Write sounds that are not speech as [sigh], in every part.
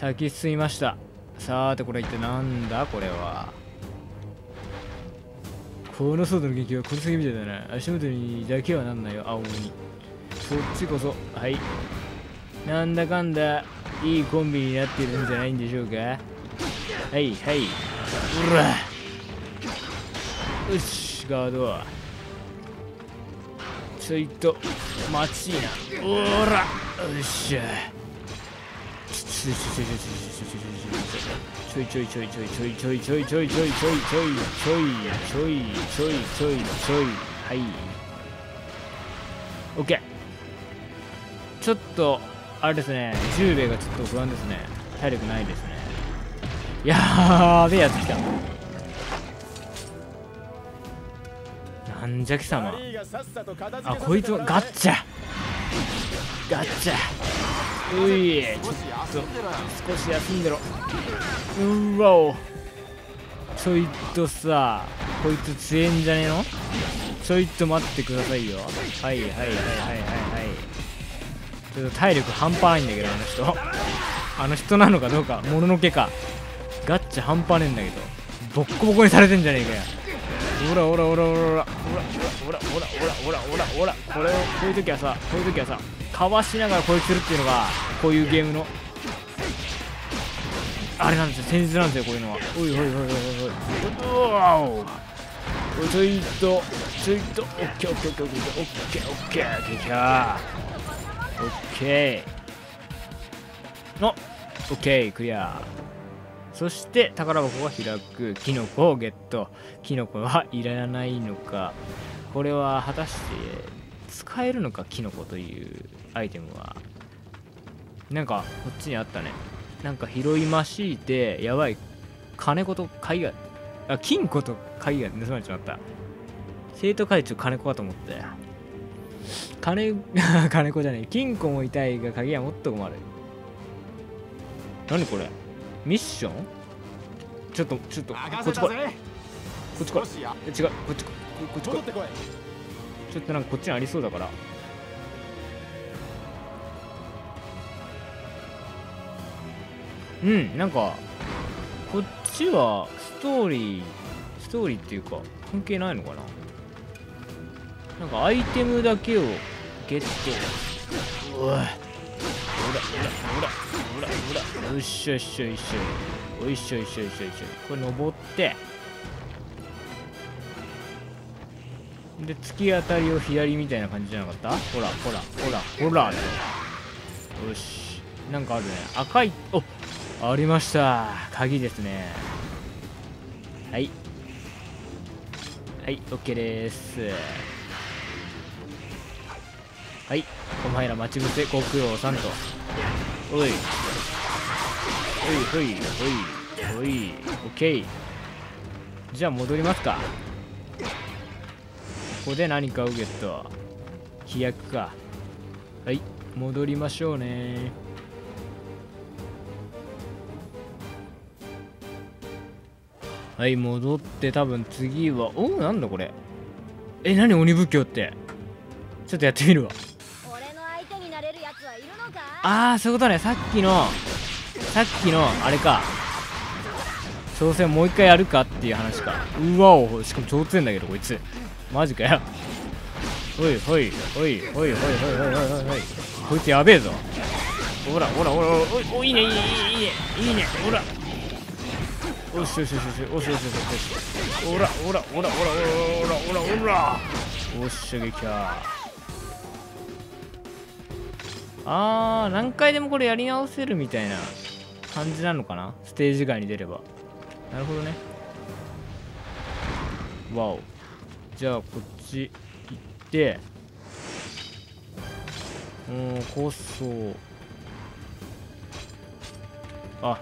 先進みました。さーてこれ一体なんだ？これは。このソードの元気はこりすぎみたいだな足元にだけはなんないよ。青鬼。そっちこそ。はい。なんだかんだいいコンビになってるんじゃないんでしょうか。はいはい。うら。よしガードは。ちょいと待ちいな。おら。よっしゃ。ちょいちょいちょいちょいちょいちょいちょいちょいちょいちょいちょいちょいちょいちょいちょいちょいちょいちょいちょいはい OK ちょっとあれですね10兵衛がちょっと不安ですね体力ないですねやーべえやつ来たなんじゃ貴様あこいつはガッチャガッチャういちょっと少し休んでろ。うわお。ちょいとさこいつ強えんじゃねえの？ちょいと待ってくださいよ。はいはいはいはいはいはい。ちょっと体力半端ないんだけどあの人。あの人なのかどうか。もののけか。ガッチ半端ねえんだけど。ボッコボコにされてんじゃねえかよ。ほらほらほらほらほらほらほらほらほらほら。ほらこれをこういう時はさこういう時はさかわしながら攻撃するっていうのがこういうゲームの。あれなんですよ戦術なんですよこういうのは。おいおいおいおいおい。おいうわおちょいとちょいと。オッケーオッケーオッケーオッケーオッケーオッケーオッケーオッケーオッケー。のオッケークリア。そして宝箱が開く。キノコをゲット。キノコはいらないのか。これは果たして使えるのかキノコというアイテムはなんかこっちにあったね。なんか拾いましいてやばい金子と鍵があ金庫と鍵が盗まれちまった。生徒会長金子かと思って金 [laughs] 金子じゃない。金庫も痛いが鍵はもっと困る。何これ？ミッション？ちょっとちょっとこっち来い。こっち来い。え違う。こっちここっち来いちょっとなんかこっちにありそうだから。うんなんかこっちはストーリーストーリーっていうか関係ないのかな？なんかアイテムだけをゲット。うわ。ほらほらほらほらほらよっしゃよっしゃよっしゃよっしゃよっしゃよっしゃよっしゃこれ登って。で突き当たりを左みたいな感じじゃなかった？ほらほらほらほら。よし。なんかあるね。赤いおありました。鍵ですね。はい。はい OK です。はい。お前ら待ち伏せご苦労さんと。おい。おいおいおいおい。OK じゃあ戻りますか。ここで何かをゲット。飛躍か。はい戻りましょうね。はい戻って多分次はおなんだこれ。え何鬼仏教って。ちょっとやってみるわ。ああそういうことね。さっきのさっきのあれか。挑戦もう一回やるかっていう話か。うわおしかも超強いんだけどこいつマジかよ。おいおいおいおいおいおいおいおいおいおいこいつやべえぞほらほらほらおいおいいねいいねいいねいいねほらおしよしよしよしおしよしよしよしほらほらほらほらほらほらほらほらおっしゃ激ャあー何回でもこれやり直せるみたいな感じなのかなステージ外に出ればなるほどねわおじゃあこっち行ってうんこそあ。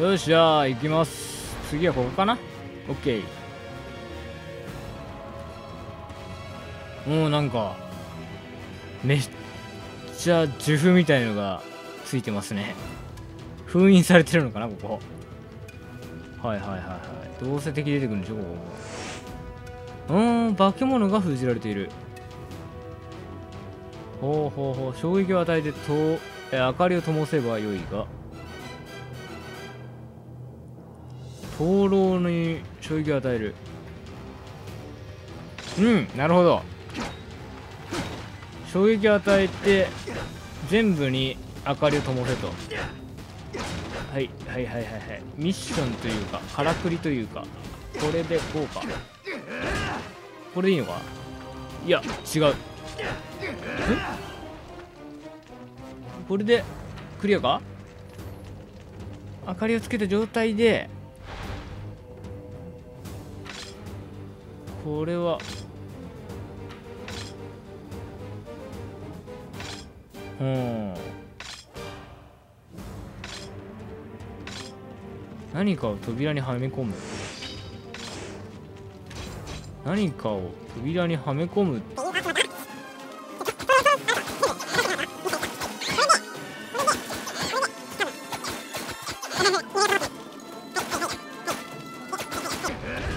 よしじゃあ行きます。次はここかな ?OK もうなんかめっちゃ呪符みたいのがついてますね。封印されてるのかなここ。はいはいはいはい。どうせ敵出てくるんでしょここ。うん化け物が封じられている。ほうほうほう。衝撃を与えてとえ明かりを灯せばよいが。灯籠に衝撃を与える。うんなるほど。衝撃を与えて全部に明かりを灯せと。はいはいはいはいはい。ミッションというかからくりというかこれでこうか。これでいいのか？いや違う。これでクリアか？明かりをつけた状態でこれはうん。何かを扉にはめ込む何かを扉にはめ込む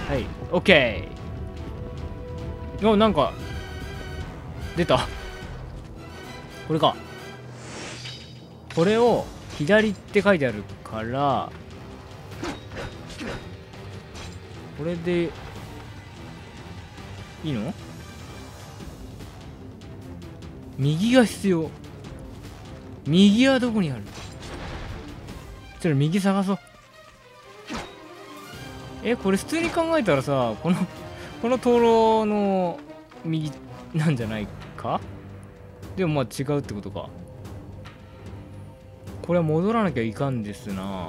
はい。OK おなんか出た。これか。これを左って書いてあるからこれでいいの？右が必要。右はどこにある？ちょっと右探そう。えこれ普通に考えたらさこのこの灯籠の右なんじゃないか？でもまあ違うってことか。これは戻らなきゃいかんですな。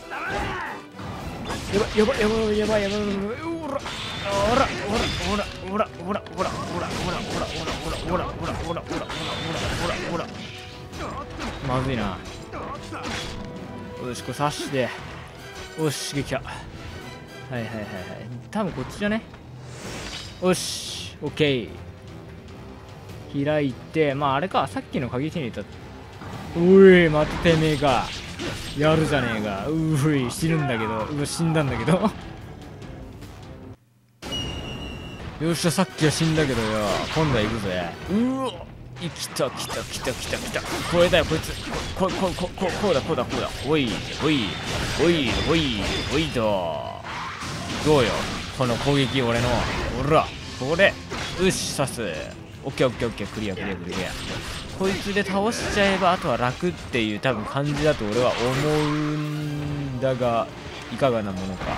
やばいやばいやばいやばいやばい、やらいらばらやらいらばらやらいらばらやらいらばらやらいらばらやらいらばらまずいなよしこれ刺してよしい、やはいはいはいはい多分こっちじゃねよしオッケー開いてまああれかさっきの鍵手に入れたおいまたてめえかやるじゃねえか。うふい。死ぬんだけど。うわ死んだんだけど。[laughs] よっしゃさっきは死んだけどよ。今度は行くぜ。うわ生きた来た来た来た来た。これだよこいつ。こここここうだこうだこうだ。おいおいおいおいおいと。どうよこの攻撃俺の。ほらこれ。よし刺す。オッケーオッケーオッケー。クリアクリアクリア。こいつで倒しちゃえばあとは楽っていう多分感じだと俺は思うんだがいかがなものか。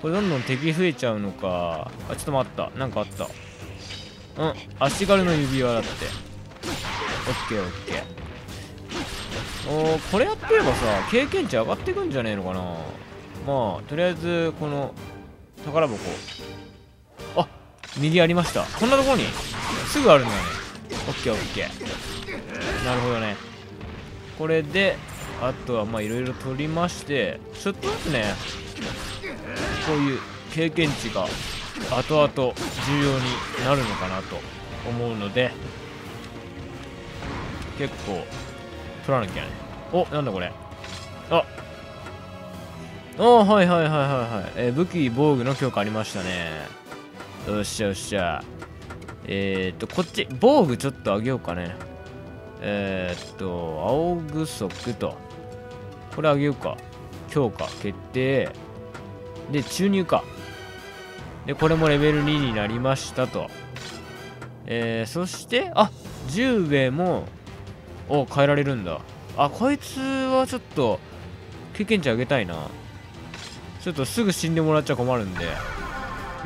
これどんどん敵増えちゃうのか。あちょっと待った。なんかあった。うん。足軽の指輪だって。オッケーオッケー。おーこれやってればさ経験値上がってくんじゃねえのかな。まあとりあえずこの宝箱。右ありました。こんなところに？すぐあるんだよね。オッケーオッケー。なるほどね。これであとはまあいろいろ取りましてちょっとずつねこういう経験値が後々重要になるのかなと思うので結構取らなきゃね。おなんだこれ。ああはいはいはいはいはい、えー武器防具の強化ありましたね。よっしゃよっしゃ。えー、っとこっち防具ちょっと上げようかね。えー、っと青具足と。これ上げようか。強化決定。で注入か。でこれもレベル2になりましたと。えー、そしてあ10兵もお変えられるんだ。あこいつはちょっと経験値上げたいな。ちょっとすぐ死んでもらっちゃ困るんで。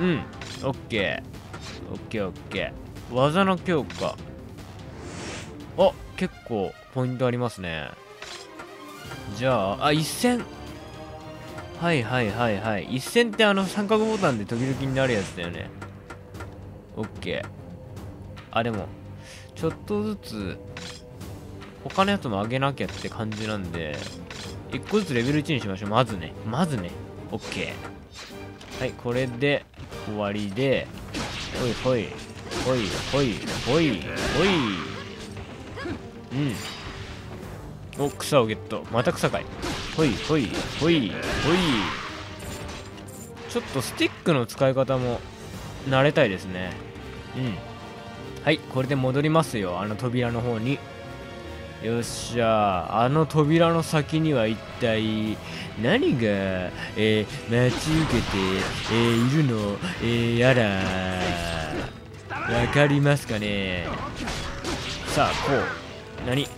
うん。オッケー。オッケーオッケー。技の強化。あ結構ポイントありますね。じゃああ1000はいはいはいはい。一戦ってあの三角ボタンで時々になるやつだよね。オッケー。あでもちょっとずつ他のやつも上げなきゃって感じなんで一個ずつレベル1にしましょう。まずね。まずね。オッケー。はいこれで終わりでほいほいほいほいほいほい。うん。お草をゲット。また草かい。ほいほいほいほい。ちょっとスティックの使い方も慣れたいですね。うん。はいこれで戻りますよ。あの扉の方に。よっしゃ。あの扉の先には一体何が、えー、待ち受けて、えー、いるの、えー、やら。わかりますかね？さあこう。何？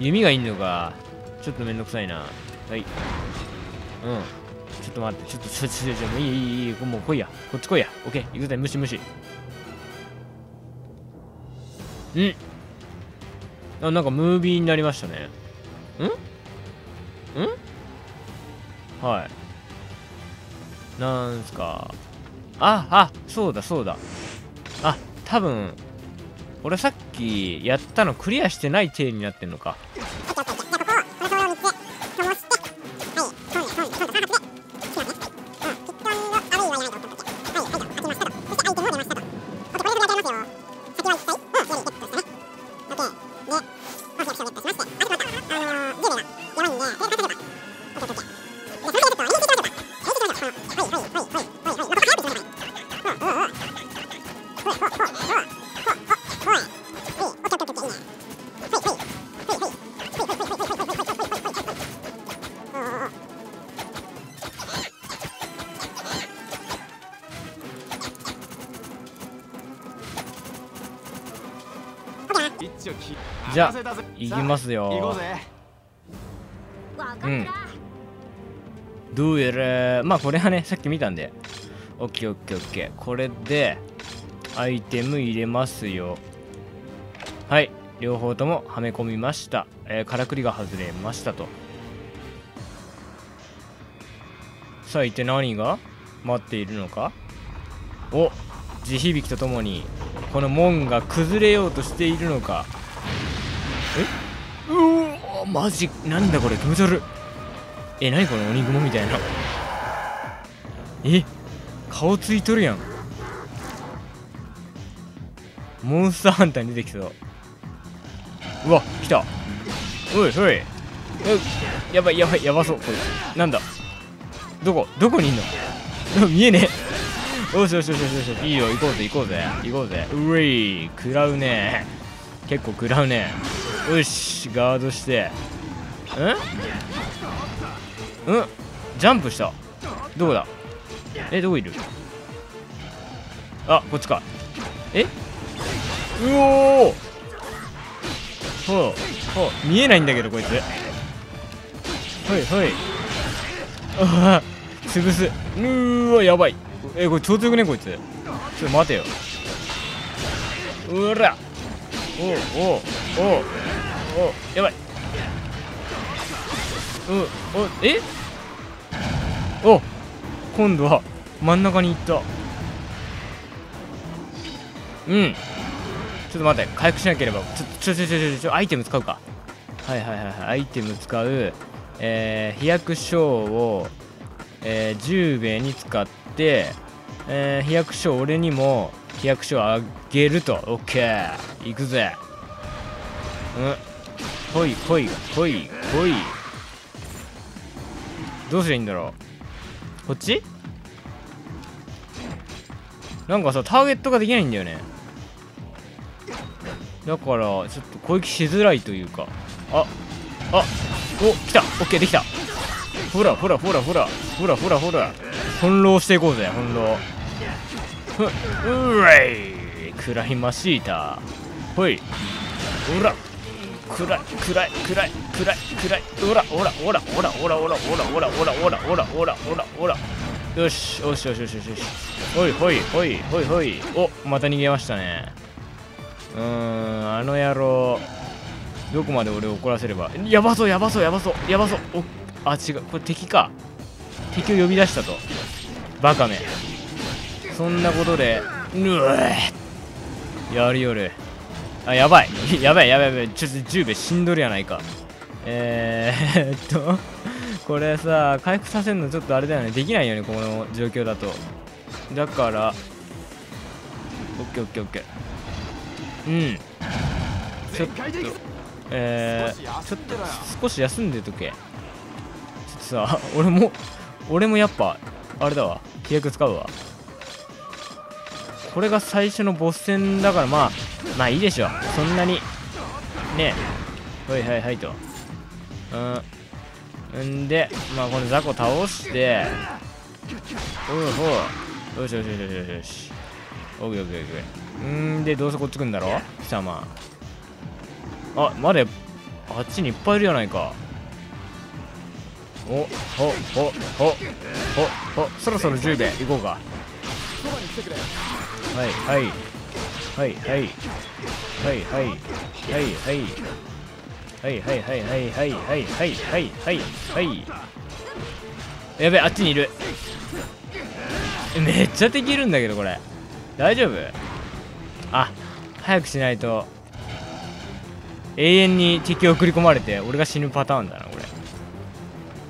弓がいんのか。ちょっとめんどくさいな。はい。うん。ちょっと待って。ちょっとちょっとちょっともういいいいいい。もう来いや。こっち来いや。オッケー。行くぜ。無視無視。ん。あなんかムービーになりましたね。ん？ん？はい。なんすか。ああそうだそうだ。あ多分俺さっきやったのクリアしてない体になってんのか。じゃあ行きますよ。うん。どうやらまあこれはねさっき見たんで。オッケーオッケーオッケー。これでアイテム入れますよ。はい。両方ともはめ込みました、えー、からくりが外れましたと。さあ一体何が待っているのか。お地響きとともに。この門が崩れようとしているのかえ？うおマジ？なんだこれ？気持ち悪いえ、なにこの鬼雲みたいな。え？顔ついとるやん。モンスターハンターに出てきそう。うわ、来た。おい、おい。やばい、やばい、やばそう、これ。なんだ？どこ？どこにいんの？[laughs] 見えねえ。よしよしよしよしよし。いいよ、行こうぜ、行こうぜ。行こうぜ。うい、食らうね。結構食らうね。よし、ガードして。ん？うん？ジャンプしたどこだ？えどこいる？あこっちかえ？うおーほうほう見えないんだけどこいつほいほいああ [laughs] 潰すうーわやばいえこれ超強くねこいつ。ちょっと待てよ。うら。おうおおおやばい。うんおえ？お今度は真ん中に行った。うん。ちょっと待って。回復しなければ。ちょちょちょちょちょちょアイテム使うか。はいはいはいはい。アイテム使うえー、飛躍賞を、えー、10名に使って、えー、飛躍賞俺にも飛躍賞あげると。オッケー行くぜ。うん。ほいほいほいほい。どうすりゃいいんだろう。こっち？なんかさターゲットができないんだよね。だからちょっと攻撃しづらいというか。ああお来た。オッケーできた。ほらほらほらほら。ほらほらほら。翻弄していこうぜ翻弄うれい。クライマシータほい。ほら暗い暗い暗い暗い暗い。ほらほらほらほらほらほらほらほらほらほらほらほらほらほらよしよしよしよしよしよし。ほいほいほいほいほい。おまた逃げましたね。うーんあの野郎。どこまで俺を怒らせれば。やばそうやばそうやばそうやばそう。おあ違う。これ敵か。敵を呼び出したと。バカめ。そんなことでうわやるよるあ [laughs] やばい。やばいやばいやばい。ちょっと10秒しんどるやないか。えー、っと [laughs] これさ回復させるのちょっとあれだよね。できないよねこの状況だと。だからオッケーオッケーオッケー。うん。ちょっとえー、ちょっと少し休んでとけ。ちょっとさ [laughs] 俺も俺もやっぱあれだわ。飛躍使うわ。これが最初のボス戦だからまあまあいいでしょ。そんなにね。はいはいはいと。うん。でまあこの雑魚倒して。おうほう。よしよしよしよしよし。オッケーオッケーオッケー。んでどうせこっち来んだろ？貴様。あまだあっちにいっぱいいるやないか。おほほほほほそろそろ10秒行こうかはいはいはいはいはいはいはいはいはいはいはいはいはいはいはいはいはいはいやべあっちにいるめっちゃ敵いるんだけどこれ大丈夫あ早くしないと永遠に敵を送り込まれて俺が死ぬパターンだな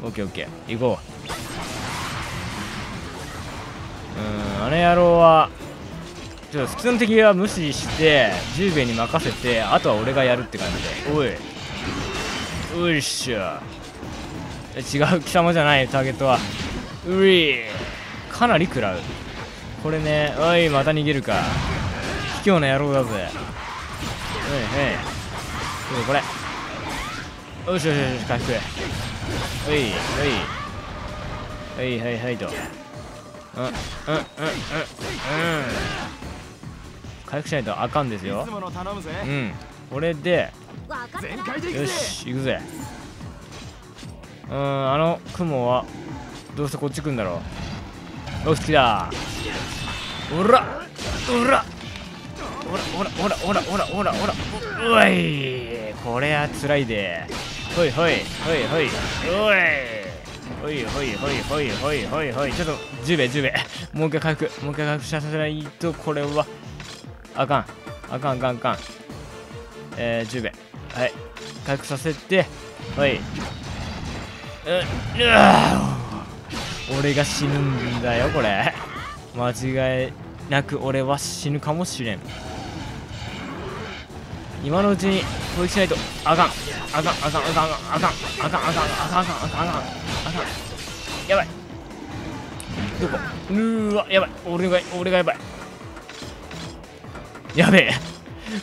オッケーオッケー行こう。うんあの野郎はちょっと普通の敵は無視して10兵衛に任せてあとは俺がやるって感じで。おい。おいっしゃ違う貴様じゃないターゲットは。うい。かなり食らう。これねおいまた逃げるか。卑怯な野郎だぜ。はいはい。うんこれ。よしよしよし回復はいはいはいはいはいと。うんうんうんうん。うん回復しないとあかんですよ。うん。これでよし行くぜ。うーんあの雲はどうせこっち来んだろう。よし来た。おらおら。ほらほらほらほらほらほらほら。おいこれは辛いでほいほいほいほい。ほい。ほいほいほいほいほいほいちょっと10秒10秒もう一回回復。もう一回回復させないとこれは。あかん。あかんあかんあかん。えー、10秒はい。回復させて。はい。ううわ。俺が死ぬんだよこれ。間違いなく俺は死ぬかもしれん。今のうちに攻撃しないと。あかん。あかんあかんあかんあかんあかんあかんあかんあかんあかん。あかんあかんあかんやばい。どこうーわやばい。俺が俺がやばい。やべえ。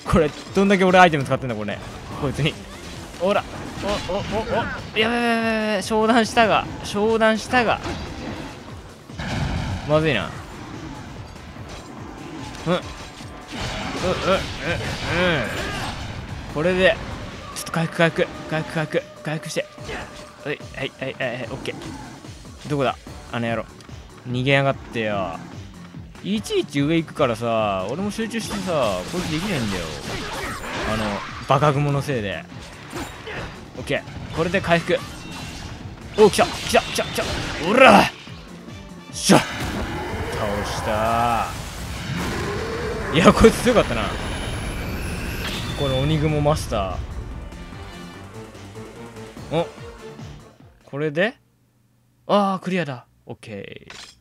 これどんだけ俺アイテム使ってんだこれ。こいつに。ほら。おおおお。やべえやべえやべえ。商談したが商談したが。まずいな。うん。うんうんうんうん。これでちょっと回復回復回復回復回復して。はいはいはいはいはいオッケー。どこだ？あの野郎。逃げやがってよ。いちいち上行くからさ俺も集中してさこいつできないんだよ。あのバカ雲のせいで。オッケー。これで回復。お来た来た来た来た。おら！しゃ倒した。いやこいつ強かったな。この鬼雲マスター。お。これで？ああクリアだ。オッケー。